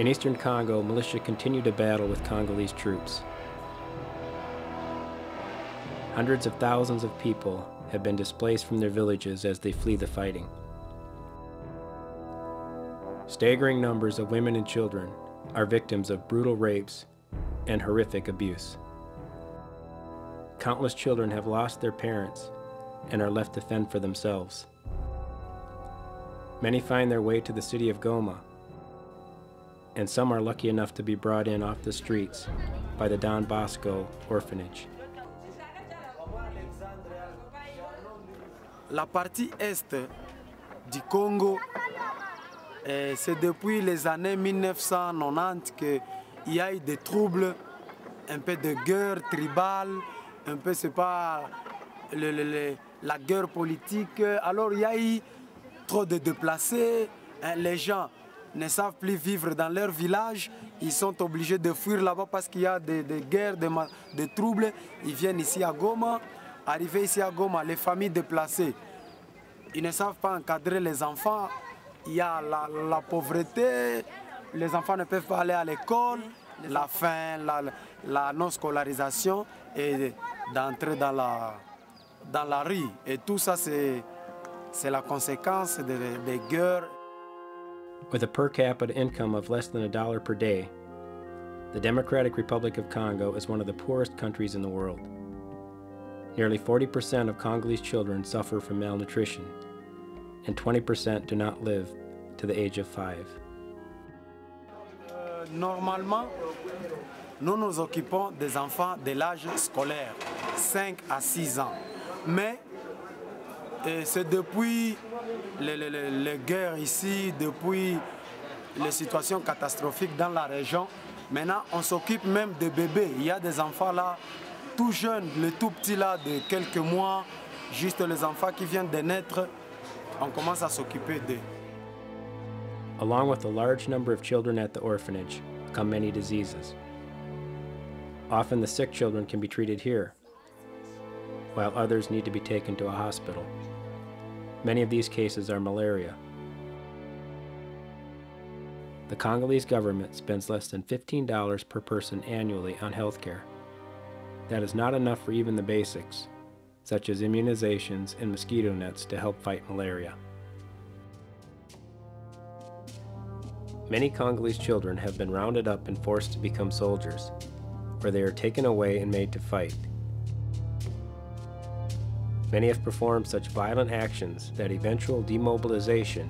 In eastern Congo, militia continue to battle with Congolese troops. Hundreds of thousands of people have been displaced from their villages as they flee the fighting. Staggering numbers of women and children are victims of brutal rapes and horrific abuse. Countless children have lost their parents and are left to fend for themselves. Many find their way to the city of Goma, and some are lucky enough to be brought in off the streets by the Don Bosco orphanage. La partie est du Congo, eh, c'est depuis les années 1990 qu'il y a eu des troubles, un peu de guerre tribale, un peu, c'est la guerre politique. Alors il y a eu trop de déplacés, hein, les gens ne savent plus vivre dans leur village, ils sont obligés de fuir là-bas parce qu'il y a des, guerres, des, troubles. Ils viennent ici à Goma. Arrivés ici à Goma, les familles déplacées, ils ne savent pas encadrer les enfants. Il y a la, pauvreté, les enfants ne peuvent pas aller à l'école, la faim, la, la non-scolarisation et d'entrer dans la, dans la rue. Et tout ça, c'est la conséquence des guerres. With a per capita income of less than a dollar per day, the Democratic Republic of Congo is one of the poorest countries in the world. Nearly 40% of Congolese children suffer from malnutrition, and 20% do not live to the age of five. Euh, normalement, nous nous occupons des enfants de l'âge scolaire, 5 à 6 ans. Mais c'est depuis les, les, les, guerres ici, depuis les situations catastrophiques dans la région, maintenant on s'occupe même des bébés. Il y a des enfants là, tout jeunes, le tout petit là de quelques mois, juste les enfants qui viennent de naître, on commence à s'occuper d'eux. Along with a large number of children at the orphanage come many diseases. Often the sick children can be treated here, while others need to be taken to a hospital. Many of these cases are malaria. The Congolese government spends less than $15 per person annually on healthcare. That is not enough for even the basics, such as immunizations and mosquito nets to help fight malaria. Many Congolese children have been rounded up and forced to become soldiers, where they are taken away and made to fight. Many have performed such violent actions that eventual demobilization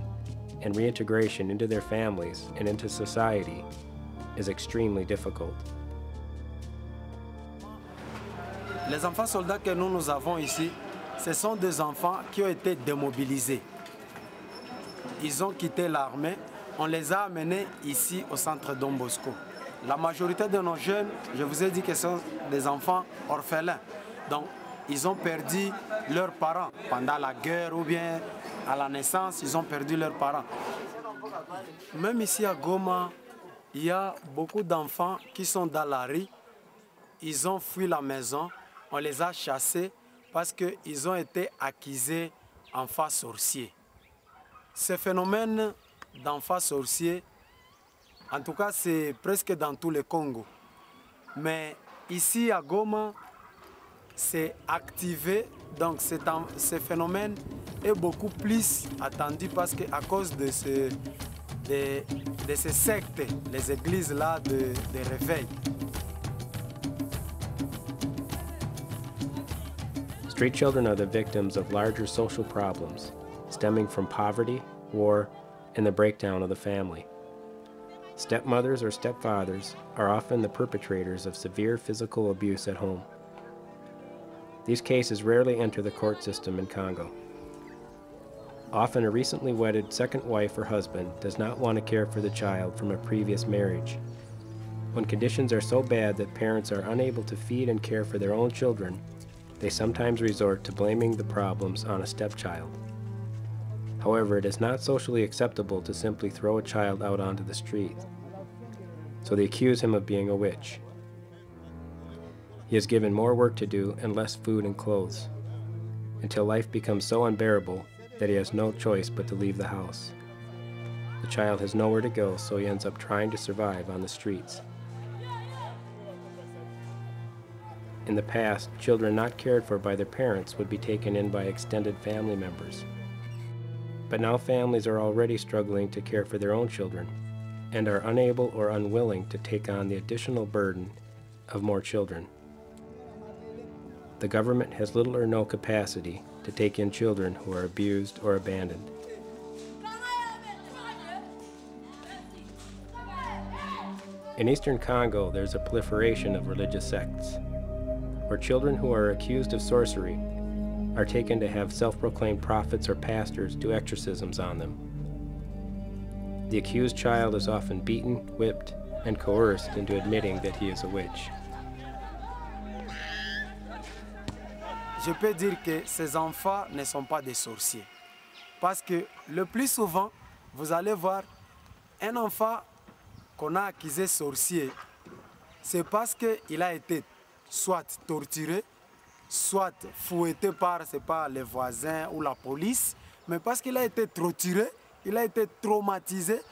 and reintegration into their families and into society is extremely difficult. Les enfants soldats que nous, nous avons ici, ce sont des enfants qui ont été démobilisés. Ils ont quitté l'armée, on les a amenés ici au centre Don Bosco. La majorité de nos jeunes, je vous ai dit que ce sont des enfants orphelins. Donc, ils ont perdu leurs parents pendant la guerre ou bien à la naissance, ils ont perdu leurs parents. Même ici à Goma, il y a beaucoup d'enfants qui sont dans la rue. Ils ont fui la maison, on les a chassés parce qu'ils ont été accusés enfants sorciers. Ce phénomène d'enfants sorciers, en tout cas, c'est presque dans tout le Congo. Mais ici à Goma, c'est activé, donc ce phénomène est beaucoup plus attendu parce qu'à cause de, de, de, sectes, les églises-là de, de réveil. Street children are the victims of larger social problems stemming from poverty, war, and the breakdown of the family. Stepmothers or stepfathers are often the perpetrators of severe physical abuse at home. These cases rarely enter the court system in Congo. Often a recently wedded second wife or husband does not want to care for the child from a previous marriage. When conditions are so bad that parents are unable to feed and care for their own children, they sometimes resort to blaming the problems on a stepchild. However, it is not socially acceptable to simply throw a child out onto the street. So they accuse him of being a witch. He is given more work to do and less food and clothes, until life becomes so unbearable that he has no choice but to leave the house. The child has nowhere to go, so he ends up trying to survive on the streets. In the past, children not cared for by their parents would be taken in by extended family members. But now families are already struggling to care for their own children and are unable or unwilling to take on the additional burden of more children. The government has little or no capacity to take in children who are abused or abandoned. In eastern Congo, there's a proliferation of religious sects, where children who are accused of sorcery are taken to have self proclaimed prophets or pastors do exorcisms on them. The accused child is often beaten, whipped, and coerced into admitting that he is a witch. Je peux dire que ces enfants ne sont pas des sorciers. Parce que le plus souvent, vous allez voir un enfant qu'on a accusé sorcier, c'est parce qu'il a été soit torturé, soit fouetté par, les voisins ou la police, mais parce qu'il a été torturé, il a été traumatisé,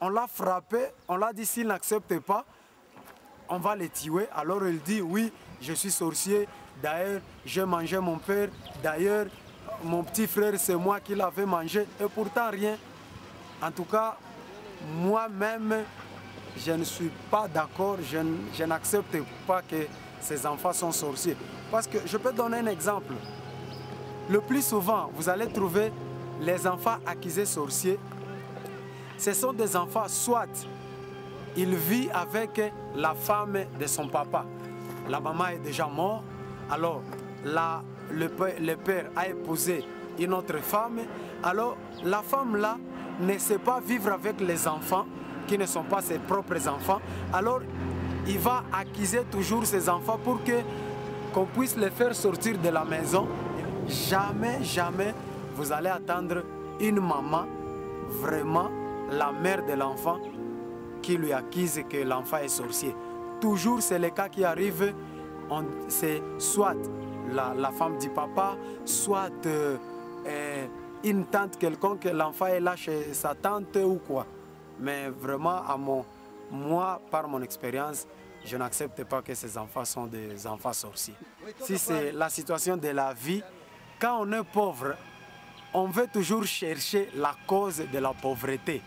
on l'a frappé, on l'a dit s'il n'accepte pas, on va le tuer. Alors il dit oui, je suis sorcier, d'ailleurs j'ai mangé mon père, d'ailleurs mon petit frère c'est moi qui l'avais mangé, et pourtant rien. En tout cas, moi-même, je ne suis pas d'accord, je, je n'accepte pas que ces enfants sont sorciers. Parce que je peux donner un exemple. Le plus souvent, vous allez trouver les enfants accusés sorciers. Ce sont des enfants, soit il vit avec la femme de son papa. La maman est déjà morte, alors la, le, le père a épousé une autre femme. Alors la femme là ne sait pas vivre avec les enfants qui ne sont pas ses propres enfants. Alors il va accuser toujours ses enfants pour que qu'on puisse les faire sortir de la maison. Jamais, jamais vous allez attendre une maman, vraiment la mère de l'enfant, qui lui accuse que l'enfant est sorcier. Toujours, c'est le cas qui arrive, c'est soit la, femme du papa, soit euh, euh, une tante quelconque, l'enfant est là chez sa tante ou quoi. Mais vraiment, à moi, par mon expérience, je n'accepte pas que ces enfants sont des enfants sorciers. Si c'est la situation de la vie, quand on est pauvre, on veut toujours chercher la cause de la pauvreté.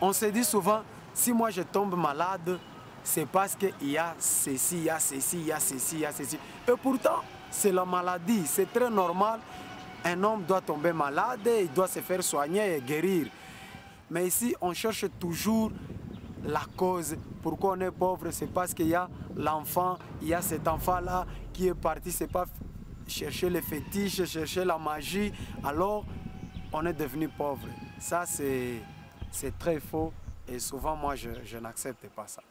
On se dit souvent, si moi je tombe malade, c'est parce qu'il y a ceci, il y a ceci, il y a ceci, il y a ceci. Et pourtant, c'est la maladie, c'est très normal. Un homme doit tomber malade, il doit se faire soigner et guérir. Mais ici, on cherche toujours la cause. Pourquoi on est pauvre? C'est parce qu'il y a l'enfant, il y a cet enfant-là qui est parti, c'est pas chercher les fétiches, chercher la magie. Alors, on est devenu pauvre. Ça, c'est très faux et souvent, moi, je, je n'accepte pas ça.